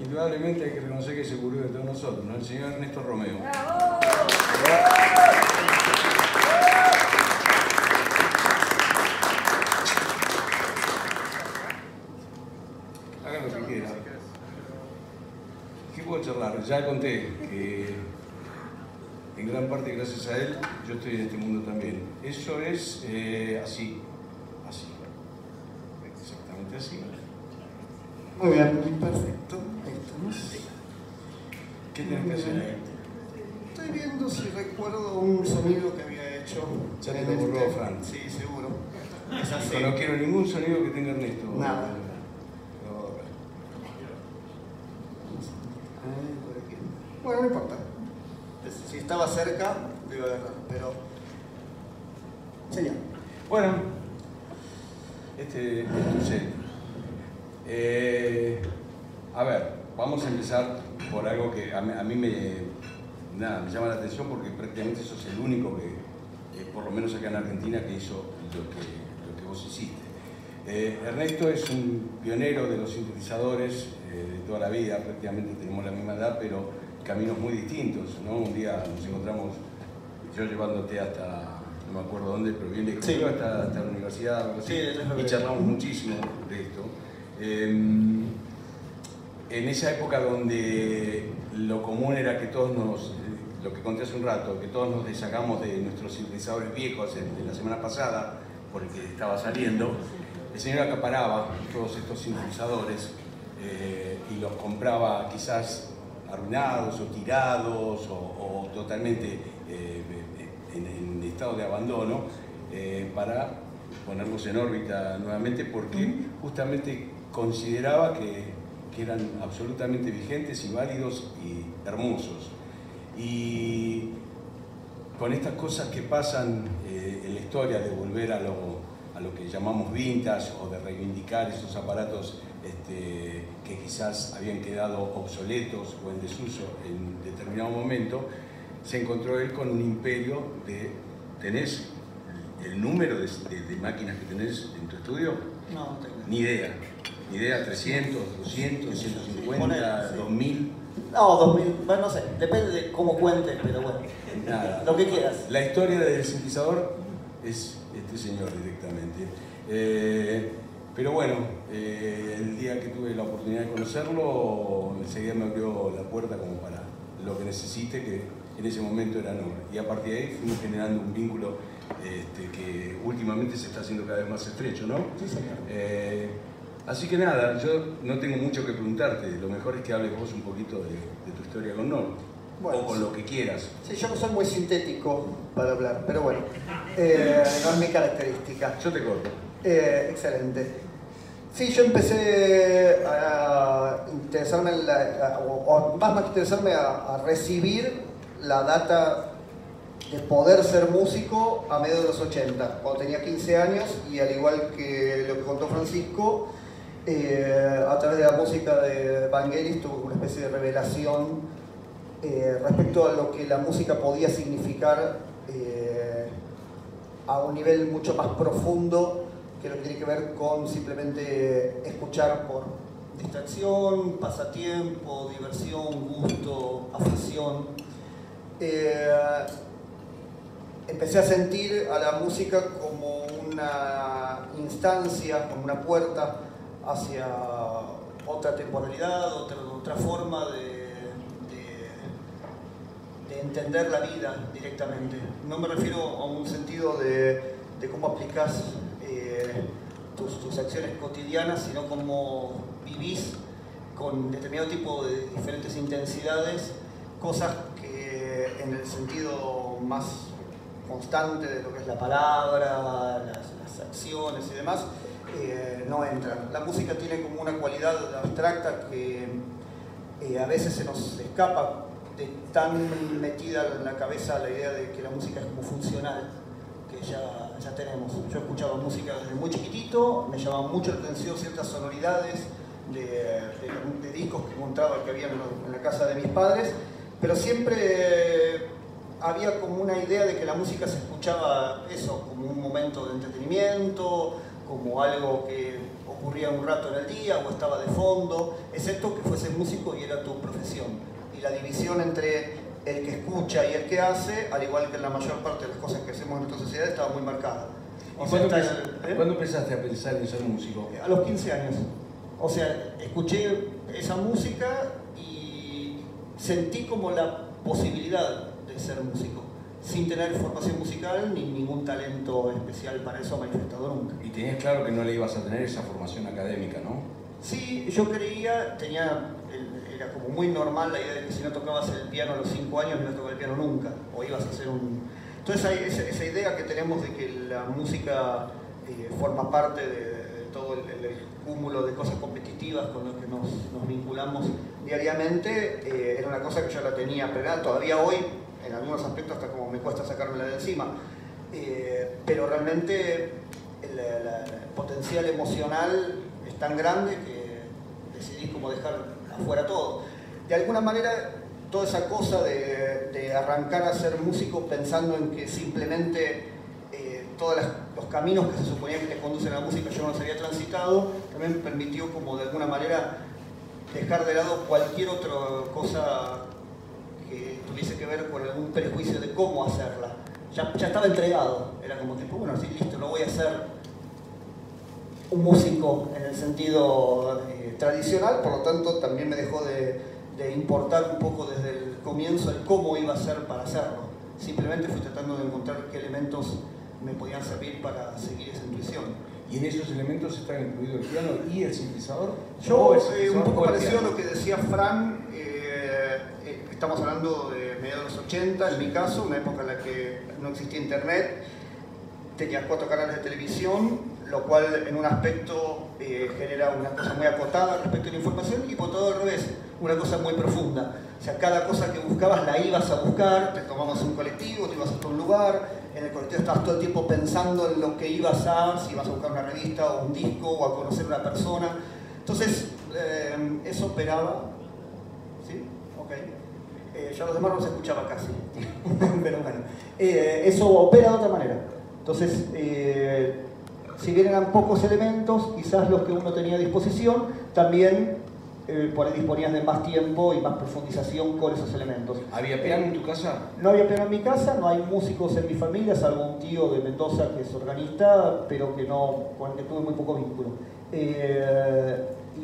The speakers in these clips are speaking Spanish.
indudablemente hay que reconocer que se ocurrió de todos nosotros, ¿no? el señor Ernesto Romeo. Hagan lo que quieran. ¿Qué puedo charlar? Ya conté que en gran parte gracias a él yo estoy en este mundo también. Eso es eh, así, así, exactamente así. Muy bien, Estoy viendo si recuerdo un sonido que había hecho. Ya te lo borró, este- Fran. Sí, seguro. Es así. No quiero ningún sonido que tenga Ernesto. Nada. No. Bueno, no importa. Si estaba cerca, lo iba a agarrar, pero. Señor. Bueno, este es tu set. Eh, a ver, vamos a empezar por algo que a mí, a mí me, nada, me llama la atención porque prácticamente sos el único que, eh, por lo menos acá en Argentina, que hizo lo que, lo que vos hiciste. Eh, Ernesto es un pionero de los sintetizadores eh, de toda la vida, prácticamente tenemos la misma edad, pero caminos muy distintos. ¿no? Un día nos encontramos, yo llevándote hasta, no me acuerdo dónde, pero bien lejos, Sí. hasta, hasta la universidad, así, y charlamos muchísimo de esto. Eh, en esa época donde lo común era que todos nos, lo que conté hace un rato, que todos nos deshagamos de nuestros sintetizadores viejos de la semana pasada, por el que estaba saliendo, el señor acaparaba todos estos sintetizadores eh, y los compraba quizás arruinados o tirados o, o totalmente eh, en, en estado de abandono eh, para ponerlos en órbita nuevamente porque justamente consideraba que, que eran absolutamente vigentes y válidos y hermosos. Y con estas cosas que pasan eh, en la historia de volver a lo, a lo que llamamos vintage o de reivindicar esos aparatos este, que quizás habían quedado obsoletos o en desuso en determinado momento, se encontró él con un imperio de... ¿Tenés el número de, de- de máquinas que tenés en tu estudio? No, no tengo. Ni idea. Idea, 300, 200, 150, Ponele, sí. 2000, No, 2000, bueno, no sé, depende de cómo cuentes, pero bueno. nada. Lo que quieras. La historia del sintetizador es este señor directamente. Eh, pero bueno, eh, el día que tuve la oportunidad de conocerlo, enseguida me abrió la puerta como para lo que necesite, que en ese momento era Nor. Y a partir de ahí fuimos generando un vínculo este, que últimamente se está haciendo cada vez más estrecho, ¿no? Sí, señor. Eh, así que nada, yo no tengo mucho que preguntarte, lo mejor es que hables vos un poquito de, de tu historia con Nor, Bueno, o con sí. lo que quieras. Sí, yo no soy muy sintético para hablar, pero bueno, eh, no es mi característica. Yo te corto. Eh, excelente. Sí, yo empecé a interesarme, en la- a- o, más más que interesarme, a, a recibir la data de poder ser músico a mediados de los 80, cuando tenía 15 años y al igual que lo que contó Francisco, eh, a través de la música de Vangelis tuve una especie de revelación eh, respecto a lo que la música podía significar eh, a un nivel mucho más profundo que lo que tiene que ver con simplemente escuchar por distracción, pasatiempo, diversión, gusto, afición. Empecé a sentir a la música como una instancia, como una puerta hacia otra temporalidad, otra, forma de, de- de entender la vida directamente. No me refiero a un sentido de, cómo aplicas eh, tus, tus acciones cotidianas, sino cómo vivís con determinado tipo de diferentes intensidades, cosas que en el sentido más constante de lo que es la palabra, las, las acciones y demás, eh, no entran. La música tiene como una cualidad abstracta que eh, a veces se nos escapa de tan metida en la cabeza la idea de que la música es como funcional, que ya, ya tenemos. Yo escuchaba música desde muy chiquitito, me llamaban mucho la atención ciertas sonoridades de, discos que encontraba que había en, la casa de mis padres, pero siempre había como una idea de que la música se escuchaba eso, como un momento de entretenimiento, como algo que, ocurría un rato en el día o estaba de fondo, excepto que fuese músico y era tu profesión. Y la división entre el que escucha y el que hace, al igual que en la mayor parte de las cosas que hacemos en nuestra sociedad, estaba muy marcada. ¿Cuándo, ¿eh? empezaste a pensar en ser músico? A los 15 años. O sea, escuché esa música y sentí como la posibilidad de ser músico sin tener formación musical ni ningún talento especial para eso manifestado nunca. Y tenías claro que no le ibas a tener esa formación académica, ¿no? Sí, yo creía, tenía, era como muy normal la idea de que si no tocabas el piano a los 5 años no ibas a tocar el piano nunca, o ibas a hacer un... Entonces esa, idea que tenemos de que la música eh, forma parte de, todo el, cúmulo de cosas competitivas con las que nos, vinculamos diariamente, eh, era una cosa que yo la tenía pegada, todavía hoy en algunos aspectos hasta como me cuesta sacármela de encima, eh, pero realmente el, potencial emocional es tan grande que decidí como dejar afuera todo. De alguna manera, toda esa cosa de, arrancar a ser músico pensando en que simplemente eh, todos los caminos que se suponía que te conducen a la música yo no los había transitado, también me permitió como de alguna manera dejar de lado cualquier otra cosa que tuviese que ver con algún prejuicio de cómo hacerla. Ya, ya estaba entregado, era como tipo, bueno, sí, listo, no voy a ser un músico en el sentido eh, tradicional, por lo tanto también me dejó de, de, importar un poco desde el comienzo el cómo iba a ser para hacerlo. Simplemente fui tratando de encontrar qué elementos me podían servir para seguir esa intuición. ¿Y en esos elementos está incluido el piano y el sintetizador? Yo, eh, un poco parecido a lo que decía Fran, estamos hablando de mediados de los 80, en mi caso, una época en la que no existía internet, tenías cuatro canales de televisión, lo cual en un aspecto eh, genera una cosa muy acotada respecto a la información y por todo al revés, una cosa muy profunda. O sea, cada cosa que buscabas la ibas a buscar, te tomabas un colectivo, te ibas a un lugar, en el colectivo estabas todo el tiempo pensando en lo que ibas a, si ibas a buscar una revista o un disco o a conocer a una persona. Entonces, eh, eso operaba, ¿sí? Ok. Eh, yo a los demás no se escuchaba casi, pero bueno, eh, eso opera de otra manera. Entonces, eh, si bien eran pocos elementos, quizás los que uno tenía a disposición, también por ahí disponías de más tiempo y más profundización con esos elementos. ¿Había piano en tu casa? No había piano en mi casa, no hay músicos en mi familia, salvo un tío de Mendoza que es organista, pero que no, con el que tuve muy poco vínculo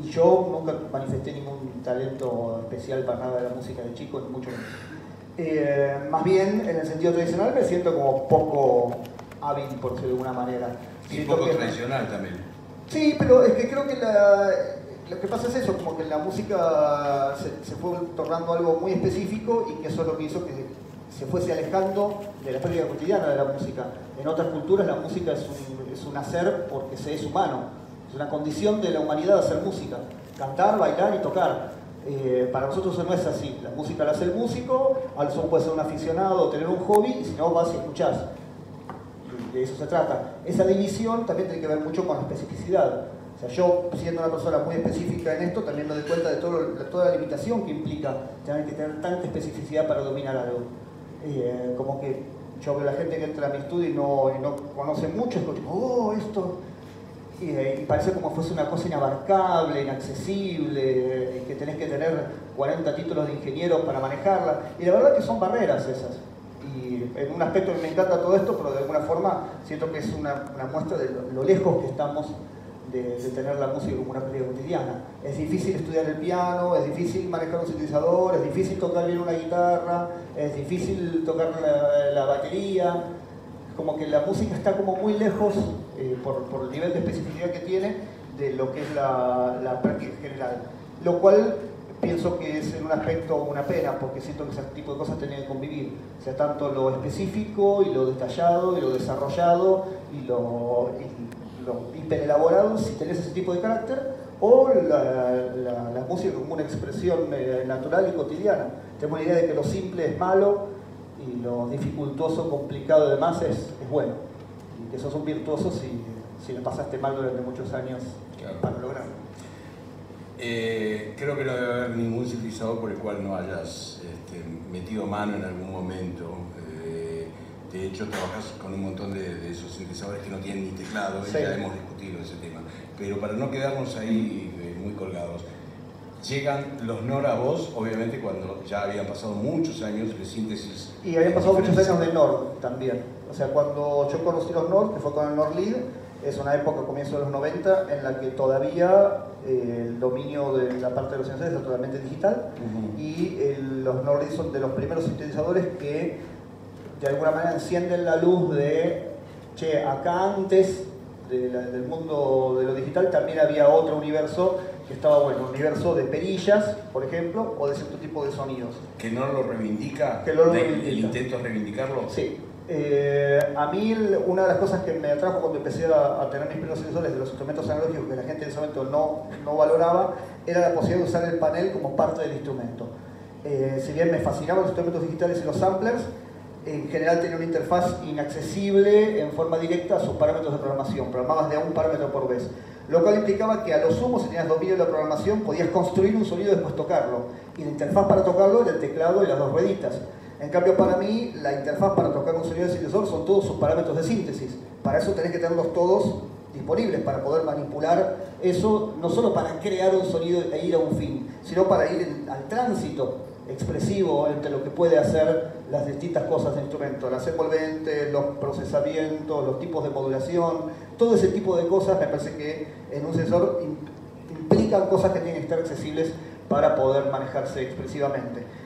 y yo nunca manifesté ningún talento especial para nada de la música de chico, ni mucho menos. Eh, más bien, en el sentido tradicional, me siento como poco hábil, por decirlo de alguna manera. Y un poco tradicional también. Sí, pero es que creo que lo que pasa es eso, como que la música se, fue tornando algo muy específico y que eso es lo que hizo que se fuese alejando de la práctica cotidiana de la música. En otras culturas la música es un, es un hacer porque se es humano una condición de la humanidad hacer música, cantar, bailar y tocar. Eh, para nosotros no es así. La música la hace el músico, al son puede ser un aficionado tener un hobby, y si no vas y escuchás. De eso se trata. Esa división también tiene que ver mucho con la especificidad. O sea, yo, siendo una persona muy específica en esto, también me doy cuenta de toda la limitación que implica tener que tener tanta especificidad para dominar algo. Eh, como que yo veo la gente que entra a mi estudio y no, y no conoce mucho, es como, oh, esto y, parece como fuese una cosa inabarcable, inaccesible, que tenés que tener 40 títulos de ingeniero para manejarla. Y la verdad que son barreras esas. Y en un aspecto me encanta todo esto, pero de alguna forma siento que es una, muestra de lo, lejos que estamos de, tener la música como una práctica cotidiana. Es difícil estudiar el piano, es difícil manejar un sintetizador, es difícil tocar bien una guitarra, es difícil tocar la, la batería como que la música está como muy lejos, eh, por, el nivel de especificidad que tiene, de lo que es la, práctica general. Lo cual pienso que es en un aspecto una pena, porque siento que ese tipo de cosas tienen que convivir. Sea, tanto lo específico y lo detallado y lo desarrollado y lo, y hiperelaborado, si tenés ese tipo de carácter, o la, música como una expresión eh, natural y cotidiana. Tengo la idea de que lo simple es malo, y lo dificultoso, complicado y demás es, bueno. Y que sos un virtuoso si, si lo pasaste mal durante muchos años para lograrlo. Eh, creo que no debe haber ningún sintetizador por el cual no hayas este, metido mano en algún momento. Eh, De hecho, trabajas con un montón de, esos sintetizadores que no tienen ni teclado, y ya hemos discutido ese tema. Pero para no quedarnos ahí eh, muy colgados, llegan los NOR a vos, obviamente cuando ya habían pasado muchos años de síntesis. Y habían pasado muchos años de NOR también. O sea, cuando yo conocí los NOR, que fue con el NOR Lead, es una época, comienzo de los 90, en la que todavía eh, el dominio de la parte de los sensores es totalmente digital y los NOR Lead son de los primeros sintetizadores que de alguna manera encienden la luz de, che, acá antes del mundo de lo digital también había otro universo que estaba bueno, un universo de perillas, por ejemplo, o de cierto tipo de sonidos. ¿Que no lo reivindica? Que lo ¿El intento es reivindicarlo? Sí. Eh, a mí una de las cosas que me atrajo cuando empecé a, tener mis primeros sensores de los instrumentos analógicos que la gente en ese momento no, no valoraba, era la posibilidad de usar el panel como parte del instrumento. Eh, si bien me fascinaban los instrumentos digitales y los samplers, en general tenía una interfaz inaccesible en forma directa a sus parámetros de programación, programabas de un parámetro por vez lo cual implicaba que a lo sumo, si tenías dominio de la programación, podías construir un sonido y después tocarlo. Y la interfaz para tocarlo era el teclado y las dos rueditas. En cambio, para mí, la interfaz para tocar un sonido de sintetizador son todos sus parámetros de síntesis. Para eso tenés que tenerlos todos disponibles, para poder manipular eso, no solo para crear un sonido e ir a un fin, sino para ir al tránsito expresivo entre lo que puede hacer las distintas cosas del instrumento, las envolventes, los procesamientos, los tipos de modulación, todo ese tipo de cosas me parece que en un sensor implican cosas que tienen que estar accesibles para poder manejarse expresivamente.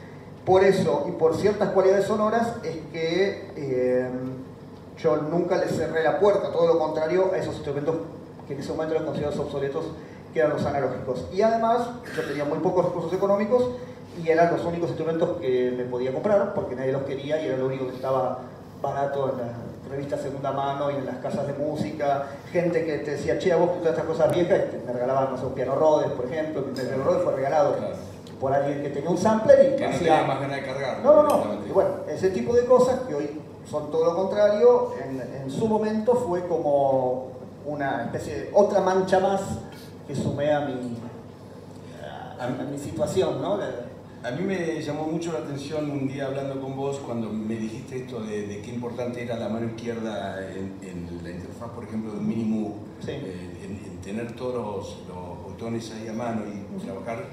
Por eso y por ciertas cualidades sonoras es que eh, yo nunca le cerré la puerta, todo lo contrario a esos instrumentos que en ese momento eran considerados obsoletos, que eran los analógicos. Y además, yo tenía muy pocos recursos económicos y eran los únicos instrumentos que me podía comprar porque nadie los quería y era lo único que estaba barato en las revistas segunda mano y en las casas de música, gente que te decía, che, a vos todas estas cosas viejas, y me regalaban, no sé, un piano Rhodes, por ejemplo, el piano Rhodes fue regalado por alguien que tenía un sampler y que hacía... más ganas de cargar. No, no, no, y bueno, ese tipo de cosas que hoy son todo lo contrario, en, su momento fue como una especie de otra mancha más que sumé a mi, a, a mi situación, ¿no? A mí me llamó mucho la atención un día hablando con vos cuando me dijiste esto de, qué importante era la mano izquierda en, la interfaz, por ejemplo, de Minimu, eh, en, tener todos los, botones ahí a mano y trabajar.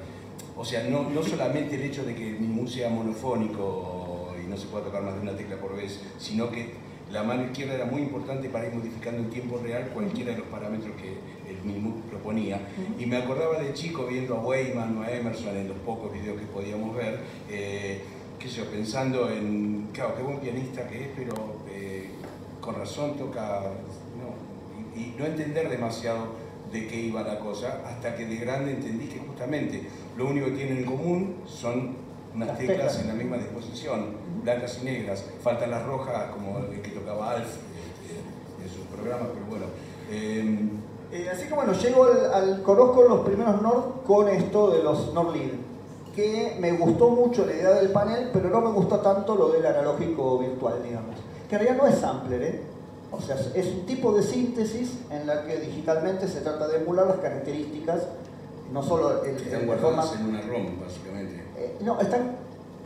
O sea, no, no solamente el hecho de que el Minimu sea monofónico y no se pueda tocar más de una tecla por vez, sino que la mano izquierda era muy importante para ir modificando en tiempo real cualquiera de los parámetros que mismo proponía. Y me acordaba de chico viendo a Weyman o a Emerson en los pocos videos que podíamos ver, eh, qué sé yo, pensando en, claro, qué buen pianista que es, pero eh, con razón toca, no, y, no entender demasiado de qué iba la cosa, hasta que de grande entendí que justamente lo único que tienen en común son unas teclas, en la misma disposición, blancas y negras, faltan las rojas como el que tocaba Alf eh, en sus programas, pero bueno. Eh, así que bueno, llego al, conozco los primeros Nord con esto de los Nord Lead, que me gustó mucho la idea del panel, pero no me gustó tanto lo del analógico virtual, digamos. Que en realidad no es sampler, ¿eh? O sea, es un tipo de síntesis en la que digitalmente se trata de emular las características, no solo el, están guardadas en una ROM, básicamente. Eh, no, están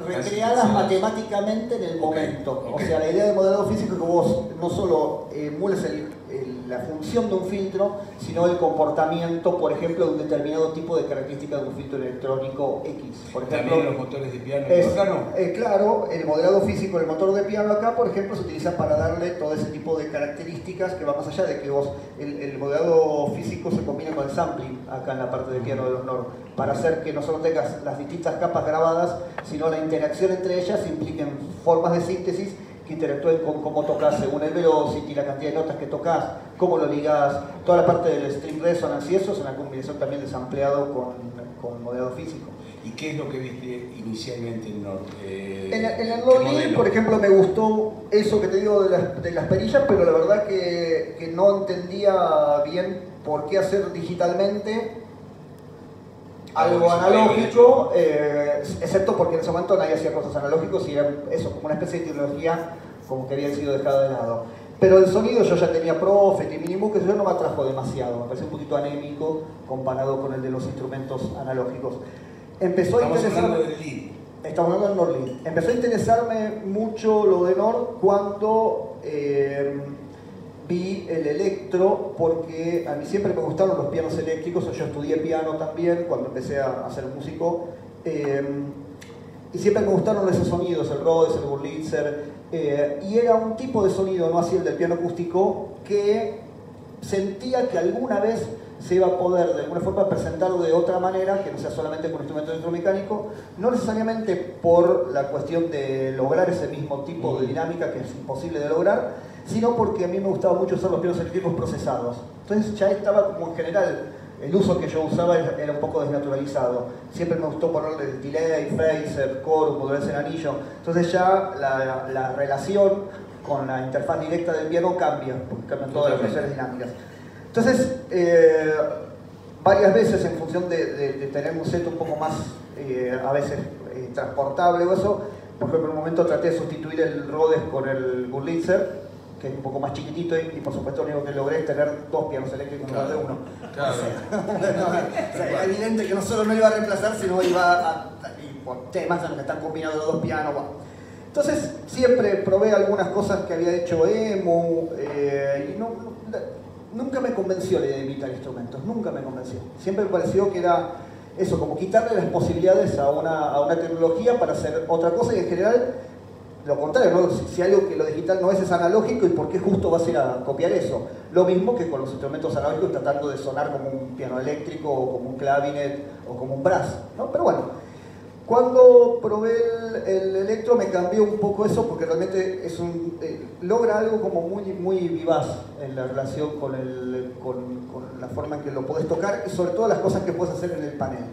recreadas matemáticamente en el momento. O sea, la idea del modelado físico es que vos no solo emules el la función de un filtro, sino el comportamiento, por ejemplo, de un determinado tipo de características de un filtro electrónico X. Por ejemplo, También los motores de piano. Es, eh, claro, el modelado físico del motor de piano acá, por ejemplo, se utiliza para darle todo ese tipo de características que va más allá de que vos, el, modelado físico se combina con el sampling acá en la parte de piano de los NOR, para hacer que no solo tengas las distintas capas grabadas, sino la interacción entre ellas impliquen formas de síntesis que interactúen con cómo tocas según el velocity, la cantidad de notas que tocas, cómo lo ligas, toda la parte del string resonance y eso es una combinación también desempleado con, con modelado físico. ¿Y qué es lo que viste inicialmente en Nord? Eh, en, el Nord por ejemplo, me gustó eso que te digo de las, de las perillas, pero la verdad que, que, no entendía bien por qué hacer digitalmente algo analógico, eh, excepto porque en ese momento nadie hacía cosas analógicos y era eso, como una especie de tecnología como que había sido dejada de lado. Pero el sonido yo ya tenía Prophet y Minimu, que eso no me atrajo demasiado, me parece un poquito anémico comparado con el de los instrumentos analógicos. Empezó Estamos a interesar... hablando del lead. Estamos hablando de Norlin. Empezó a interesarme mucho lo de Nord cuando eh, vi el electro, porque a mí siempre me gustaron los pianos eléctricos, yo estudié piano también cuando empecé a, ser músico, eh, y siempre me gustaron esos sonidos, el Rhodes, el Wurlitzer, eh, y era un tipo de sonido, no así el del piano acústico, que sentía que alguna vez se iba a poder de alguna forma presentarlo de otra manera, que no sea solamente con un instrumento electromecánico, no necesariamente por la cuestión de lograr ese mismo tipo de dinámica que es imposible de lograr, sino porque a mí me gustaba mucho usar los pianos eléctricos procesados. Entonces ya estaba como en general, el uso que yo usaba era un poco desnaturalizado. Siempre me gustó ponerle el delay, phaser, chorus, modulación en anillo. Entonces ya la, la relación con la interfaz directa del piano cambia, porque cambian todas las funciones dinámicas. Entonces, eh, varias veces en función de, tener un set un poco más, eh, a veces, eh, transportable o eso, por ejemplo, en un momento traté de sustituir el Rhodes con el Gurlitzer, que es un poco más chiquitito y, por supuesto lo único que logré es tener dos pianos eléctricos en lugar de uno. Claro. o sea, evidente que no solo no iba a reemplazar, sino iba a, y por temas en los que están combinados los dos pianos. Entonces siempre probé algunas cosas que había hecho Emo y no, nunca me convenció la idea de imitar instrumentos, nunca me convenció. Siempre me pareció que era eso, como quitarle las posibilidades a una, a una tecnología para hacer otra cosa y en general lo contrario, ¿no? si, algo que lo digital no es, es analógico y por qué justo vas a ir a copiar eso. Lo mismo que con los instrumentos analógicos tratando de sonar como un piano eléctrico o como un clavinet o como un brass, ¿no? Pero bueno, cuando probé el, electro me cambió un poco eso porque realmente es un, eh, logra algo como muy, muy vivaz en la relación con, el, con, la forma en que lo puedes tocar y sobre todo las cosas que puedes hacer en el panel.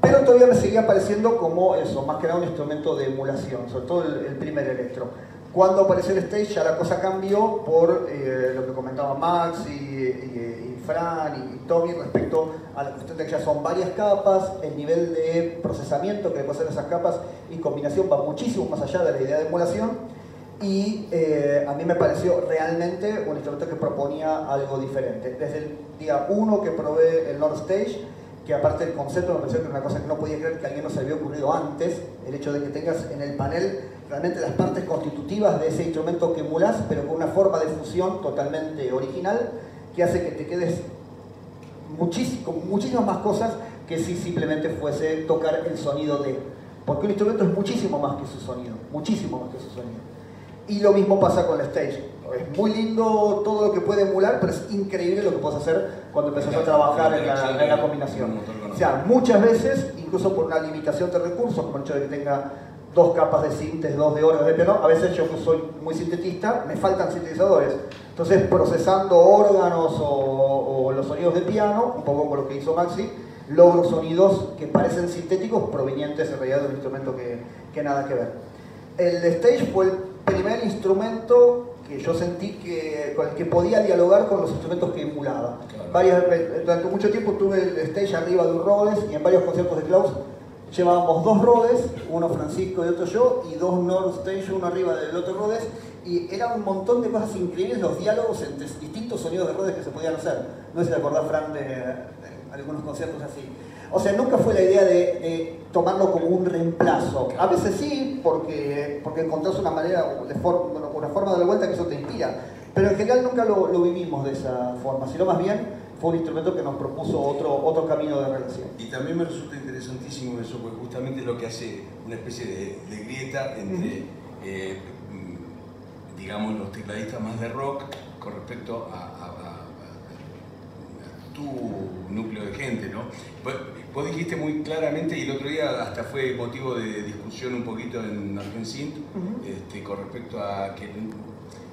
Pero todavía me seguía pareciendo como eso, más que nada un instrumento de emulación, sobre todo el, primer electro. Cuando apareció el stage ya la cosa cambió por eh, lo que comentaba Max y Fran y Tommy respecto a la cuestión de que ya son varias capas, el nivel de procesamiento que le hacer esas capas y combinación va muchísimo más allá de la idea de emulación y eh, a mí me pareció realmente un instrumento que proponía algo diferente. Desde el día 1 que probé el North Stage, que aparte del concepto me pareció que era una cosa que no podía creer que a alguien no se había ocurrido antes, el hecho de que tengas en el panel realmente las partes constitutivas de ese instrumento que emulas, pero con una forma de fusión totalmente original, que hace que te quedes con muchísimas más cosas que si simplemente fuese tocar el sonido de. Porque un instrumento es muchísimo más que su sonido, muchísimo más que su sonido. Y lo mismo pasa con el stage. Es muy lindo todo lo que puede emular, pero es increíble lo que puedes hacer cuando empezás a trabajar en la, combinación. O sea, muchas veces, incluso por una limitación de recursos, como el hecho de que tenga dos capas de sintes, dos de órganos de piano, a veces yo que soy muy sintetista, me faltan sintetizadores. Entonces, procesando órganos o, los sonidos de piano, un poco como lo que hizo Maxi, logro sonidos que parecen sintéticos provenientes en realidad de un instrumento que, nada que ver. El stage fue el primer instrumento que yo sentí que, con el que podía dialogar con los instrumentos que emulaba. durante mucho tiempo tuve el stage arriba de un Rhodes y en varios conciertos de Klaus llevábamos dos Rhodes, uno Francisco y otro yo, y dos North Stage, uno arriba del otro Rhodes, y era un montón de cosas increíbles los diálogos entre distintos sonidos de Rhodes que se podían hacer. No sé si te acordás, Fran, de, algunos conciertos así. O sea, nunca fue la idea de, tomarlo como un reemplazo. A veces sí, porque, porque encontrás una manera, de una forma de la vuelta que eso te inspira. Pero en general nunca lo, lo vivimos de esa forma, sino más bien fue un instrumento que nos propuso otro, otro camino de relación. Y también me resulta interesantísimo eso, porque justamente es lo que hace una especie de, grieta entre, eh, digamos, los tecladistas más de rock con respecto a, tu núcleo de gente, ¿no? Vos, dijiste muy claramente, y el otro día hasta fue motivo de discusión un poquito en Argentina, este, con respecto a que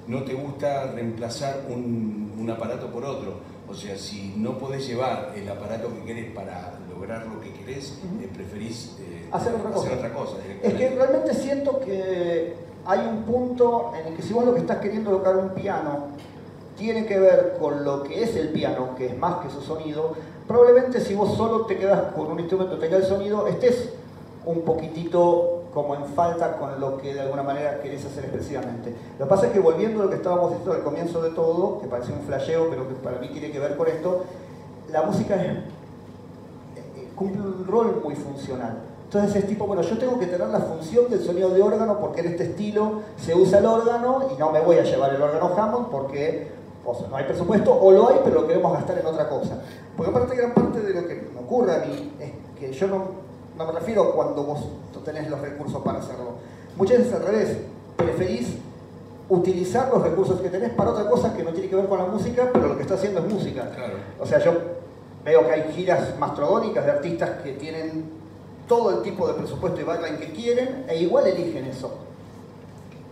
no te gusta reemplazar un, un aparato por otro. O sea, si no podés llevar el aparato que querés para lograr lo que querés, eh, preferís eh, hacer, otra, cosa. Es que realmente siento que hay un punto en el que si vos lo que estás queriendo tocar un piano tiene que ver con lo que es el piano, que es más que su sonido, probablemente si vos solo te quedas con un instrumento que el sonido, estés un poquitito como en falta con lo que de alguna manera querés hacer expresivamente. Lo que pasa es que volviendo a lo que estábamos diciendo al comienzo de todo, que parece un flasheo, pero que para mí tiene que ver con esto, la música eh, cumple un rol muy funcional. Entonces es tipo, bueno, yo tengo que tener la función del sonido de órgano porque en este estilo se usa el órgano y no me voy a llevar el órgano Hammond porque no hay presupuesto o lo hay pero lo queremos gastar en otra cosa. Porque aparte gran parte de lo que me ocurre a mí es que yo no, no me refiero cuando vos tenés los recursos para hacerlo. Muchas veces al revés, preferís utilizar los recursos que tenés para otra cosa que no tiene que ver con la música, pero lo que está haciendo es música. O sea, yo veo que hay giras mastrodónicas de artistas que tienen todo el tipo de presupuesto y backline que quieren e igual eligen eso.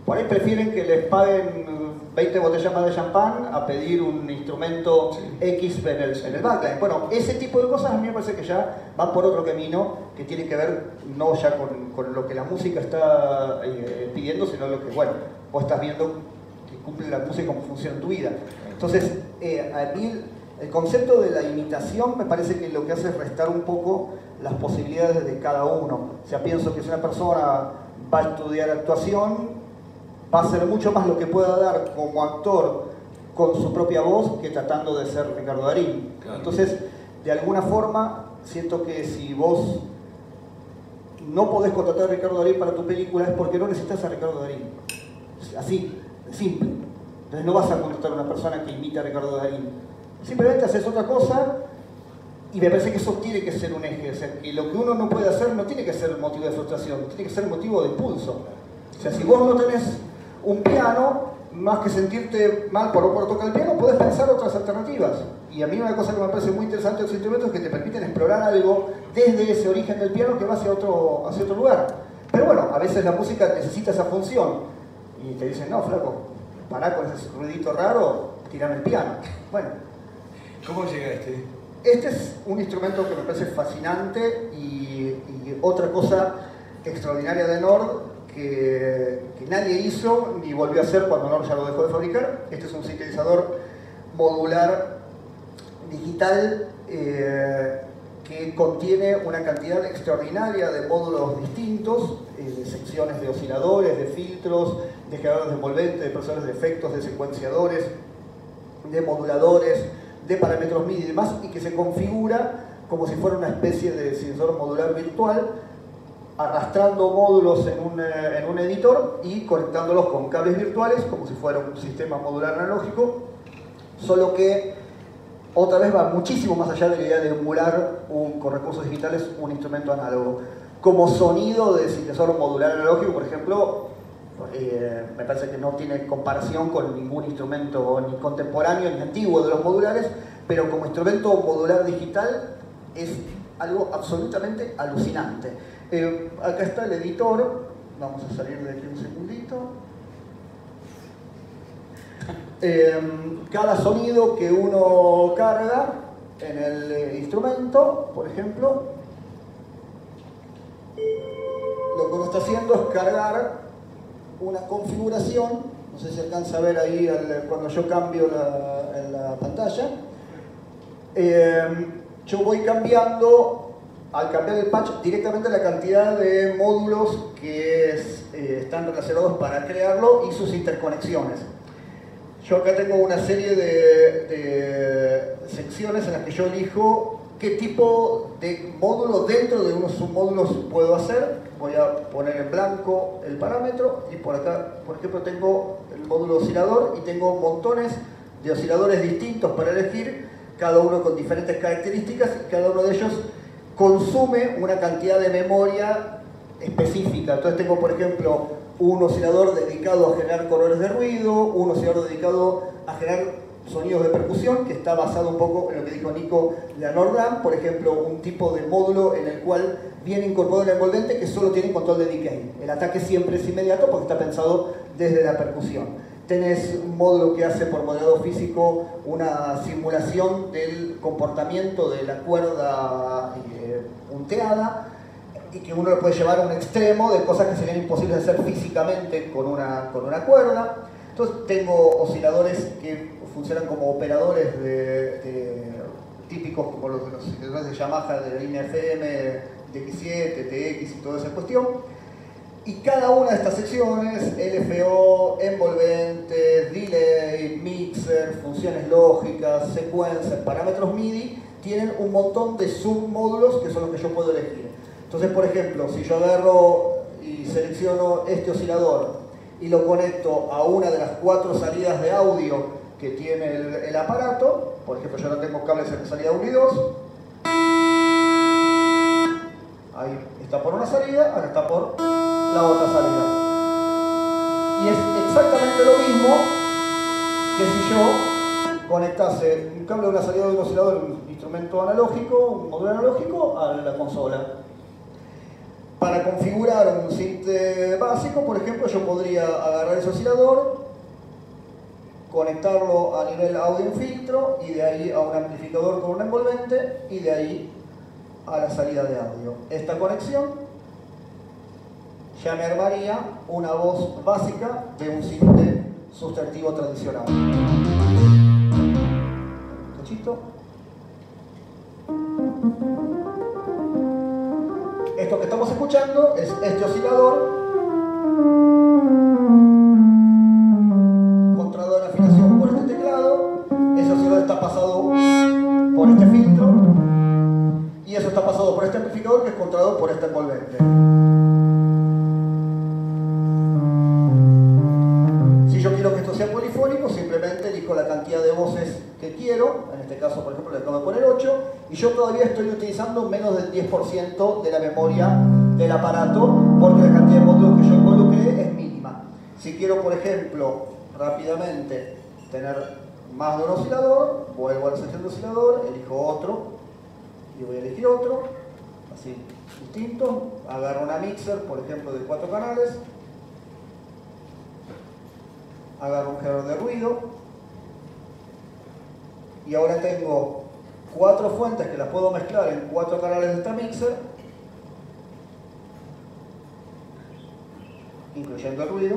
Por ahí prefieren que les paguen 20 botellas más de champán a pedir un instrumento X en el, en el, backline. Bueno, ese tipo de cosas a mí me parece que ya van por otro camino que tiene que ver no ya con, con lo que la música está eh, pidiendo, sino lo que, bueno, vos estás viendo que cumple la música como funciona en tu vida. Entonces, eh, a mí el concepto de la imitación me parece que lo que hace es restar un poco las posibilidades de cada uno. O sea, pienso que si una persona va a estudiar actuación, va a ser mucho más lo que pueda dar como actor con su propia voz que tratando de ser Ricardo Darín. Entonces, de alguna forma, siento que si vos no podés contratar a Ricardo Darín para tu película es porque no necesitas a Ricardo Darín. Así, simple. Entonces no vas a contratar a una persona que imita a Ricardo Darín. Simplemente haces otra cosa y me parece que eso tiene que ser un eje. O sea, que lo que uno no puede hacer no tiene que ser motivo de frustración, tiene que ser motivo de impulso. O sea, si vos no tenés un piano, más que sentirte mal por no poder tocar el piano, puedes pensar otras alternativas. Y a mí una cosa que me parece muy interesante de los instrumentos es que te permiten explorar algo desde ese origen del piano que va hacia otro, hacia otro lugar. Pero bueno, a veces la música necesita esa función. Y te dicen, no, flaco, pará con ese ruidito raro, tirame el piano. Bueno. ¿Cómo llega este? Este es un instrumento que me parece fascinante y, otra cosa extraordinaria de Nord que, nadie hizo ni volvió a hacer cuando Nord ya lo dejó de fabricar. Este es un sintetizador modular digital eh, que contiene una cantidad extraordinaria de módulos distintos, eh, secciones de osciladores, de filtros, de generadores de envolvente, de procesadores de efectos, de secuenciadores, de moduladores, de parámetros MIDI y demás, y que se configura como si fuera una especie de sensor modular virtual, arrastrando módulos en un, eh, en un editor y conectándolos con cables virtuales, como si fuera un sistema modular analógico, solo que otra vez va muchísimo más allá de la idea de emular con recursos digitales un instrumento análogo. Como sonido de sintetizador modular analógico, por ejemplo, eh, me parece que no tiene comparación con ningún instrumento ni contemporáneo ni antiguo de los modulares, pero como instrumento modular digital es algo absolutamente alucinante. Eh, acá está el editor, vamos a salir de aquí un segundito. Eh, cada sonido que uno carga en el instrumento, por ejemplo, lo que uno está haciendo es cargar una configuración, no sé si alcanza a ver ahí cuando yo cambio la, pantalla, eh, yo voy cambiando, al cambiar el patch, directamente la cantidad de módulos que eh, están relacionados para crearlo y sus interconexiones. Yo acá tengo una serie de, de secciones en las que yo elijo qué tipo de módulo dentro de unos submódulos puedo hacer voy a poner en blanco el parámetro y por acá, por ejemplo, tengo el módulo oscilador y tengo montones de osciladores distintos para elegir, cada uno con diferentes características y cada uno de ellos consume una cantidad de memoria específica. Entonces tengo, por ejemplo, un oscilador dedicado a generar colores de ruido, un oscilador dedicado a generar sonidos de percusión, que está basado un poco en lo que dijo Nico de Nordam, por ejemplo, un tipo de módulo en el cual viene incorporado el envolvente que solo tiene control de decay. El ataque siempre es inmediato porque está pensado desde la percusión. Tenés un módulo que hace por modelado físico una simulación del comportamiento de la cuerda eh, punteada y que uno lo puede llevar a un extremo de cosas que serían imposibles de hacer físicamente con una, con una cuerda. Entonces tengo osciladores que funcionan como operadores de, típicos como los, los de Yamaha de la línea FM, DX7, TX y toda esa cuestión. Y cada una de estas secciones, LFO, envolvente, delay, mixer, funciones lógicas, secuencias, parámetros MIDI, tienen un montón de submódulos que son los que yo puedo elegir. Entonces, por ejemplo, si yo agarro y selecciono este oscilador y lo conecto a una de las cuatro salidas de audio que tiene el, aparato, por ejemplo, yo no tengo cables en salida 1 y 2, ahí está por una salida, ahora está por la otra salida. Y es exactamente lo mismo que si yo conectase un cable de una salida de un oscilador, un instrumento analógico, un módulo analógico, a la consola. Para configurar un synth básico, por ejemplo, yo podría agarrar ese oscilador, conectarlo a nivel audio filtro y de ahí a un amplificador con un envolvente y de ahí a la salida de audio. Esta conexión ya me armaría una voz básica de un simple sustantivo tradicional. Esto que estamos escuchando es este oscilador controlado de afinación por este teclado. Ese oscilador está pasado por este filtro y eso está pasado por este amplificador que es controlado por este envolvente. Que quiero, en este caso por ejemplo le tengo que poner 8, y yo todavía estoy utilizando menos del 10% de la memoria del aparato, porque la cantidad de módulos que yo involucré es mínima. Si quiero, por ejemplo, rápidamente tener más de un oscilador, vuelvo a la sección de oscilador, elijo otro, y voy a elegir otro, así, distinto, agarro una mixer, por ejemplo, de cuatro canales, agarro un generador de ruido y ahora tengo cuatro fuentes que las puedo mezclar en cuatro canales de esta mixer incluyendo el ruido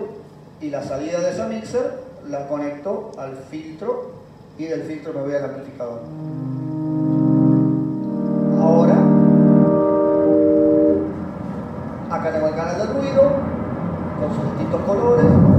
y la salida de esa mixer la conecto al filtro y del filtro me voy al amplificador. Ahora acá tengo el canal del ruido con sus distintos colores